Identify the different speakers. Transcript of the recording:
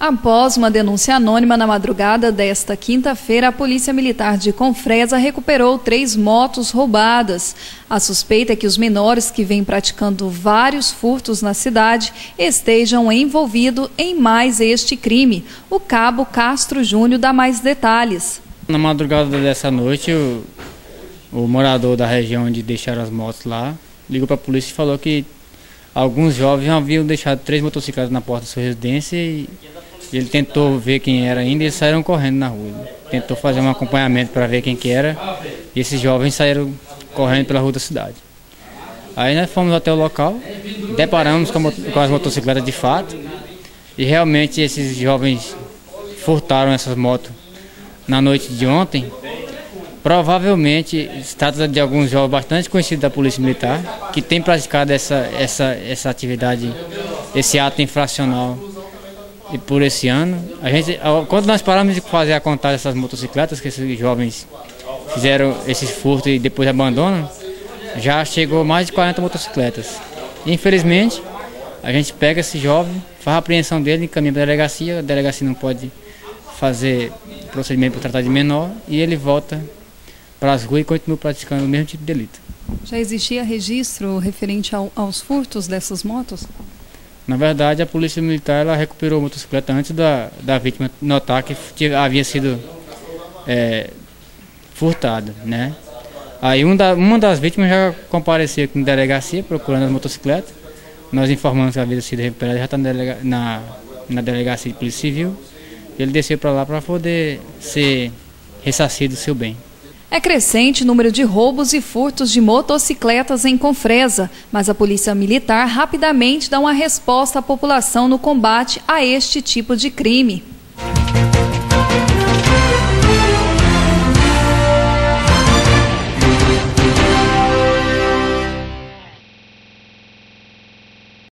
Speaker 1: Após uma denúncia anônima na madrugada desta quinta-feira, a Polícia Militar de Confresa recuperou três motos roubadas. A suspeita é que os menores que vêm praticando vários furtos na cidade estejam envolvidos em mais este crime. O cabo Castro Júnior dá mais detalhes.
Speaker 2: Na madrugada dessa noite, o, o morador da região onde deixaram as motos lá ligou para a polícia e falou que alguns jovens haviam deixado três motocicletas na porta da sua residência e ele tentou ver quem era ainda e eles saíram correndo na rua. Tentou fazer um acompanhamento para ver quem que era e esses jovens saíram correndo pela rua da cidade. Aí nós fomos até o local, deparamos com, com as motocicletas de fato e realmente esses jovens furtaram essas motos na noite de ontem. Provavelmente se trata de alguns jovens bastante conhecidos da Polícia Militar que têm praticado essa, essa, essa atividade, esse ato infracional e por esse ano. A gente, quando nós paramos de fazer a contagem dessas motocicletas que esses jovens fizeram esses furtos e depois abandonam, já chegou mais de 40 motocicletas. Infelizmente, a gente pega esse jovem, faz a apreensão dele, encaminha para a delegacia, a delegacia não pode fazer procedimento para tratar de menor e ele volta para as ruas e continua praticando o mesmo tipo de delito.
Speaker 1: Já existia registro referente ao, aos furtos dessas motos?
Speaker 2: Na verdade, a polícia militar ela recuperou a motocicleta antes da, da vítima notar que havia sido é, furtada, né? Aí um da, uma das vítimas já compareceu aqui na delegacia procurando as motocicletas. Nós informamos que havia sido recuperada, já está na, na, na delegacia de polícia civil. Ele desceu para lá para poder ser ressarcido do seu bem.
Speaker 1: É crescente o número de roubos e furtos de motocicletas em Confresa, mas a Polícia Militar rapidamente dá uma resposta à população no combate a este tipo de crime.